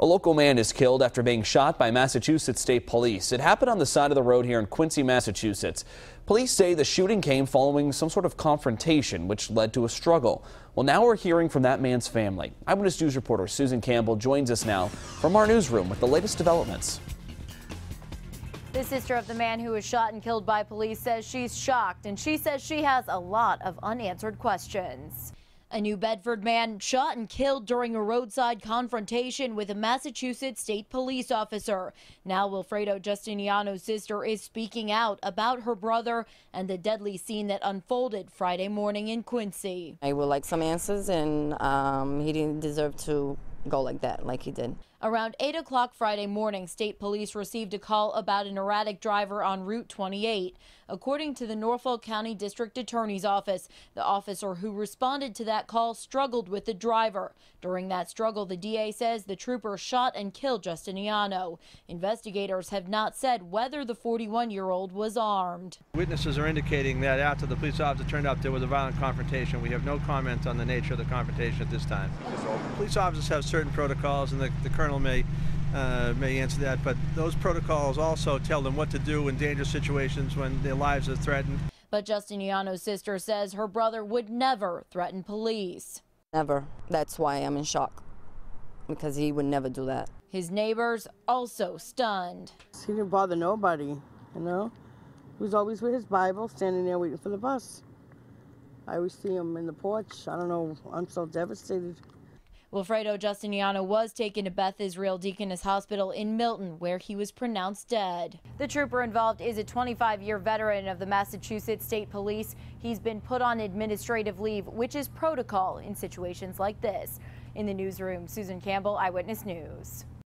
A local man is killed after being shot by Massachusetts State Police. It happened on the side of the road here in Quincy, Massachusetts. Police say the shooting came following some sort of confrontation, which led to a struggle. Well, now we're hearing from that man's family. Eyewitness News reporter Susan Campbell joins us now from our newsroom with the latest developments. The sister of the man who was shot and killed by police says she's shocked and she says she has a lot of unanswered questions. A New Bedford man shot and killed during a roadside confrontation with a Massachusetts state police officer. Now Wilfredo Justiniano's sister is speaking out about her brother and the deadly scene that unfolded Friday morning in Quincy. I would like some answers, and um, he didn't deserve to go like that, like he did. Around 8 o'clock Friday morning, state police received a call about an erratic driver on Route 28. According to the Norfolk County District Attorney's Office, the officer who responded to that call struggled with the driver. During that struggle, the DA says the trooper shot and killed Justiniano. Investigators have not said whether the 41 year old was armed. Witnesses are indicating that after the police officer turned up, there was a violent confrontation. We have no comment on the nature of the confrontation at this time. Police officers have certain protocols, and the, the colonel may uh, may answer that, but those protocols also tell them what to do in dangerous situations when their lives are threatened. But Justiniano's sister says her brother would never threaten police. Never. That's why I'm in shock, because he would never do that. His neighbors also stunned. He didn't bother nobody, you know. He was always with his Bible, standing there waiting for the bus. I always see him in the porch. I don't know. I'm so devastated. Wilfredo Justiniano was taken to Beth Israel Deaconess Hospital in Milton, where he was pronounced dead. The trooper involved is a 25-year veteran of the Massachusetts State Police. He's been put on administrative leave, which is protocol in situations like this. In the newsroom, Susan Campbell, Eyewitness News.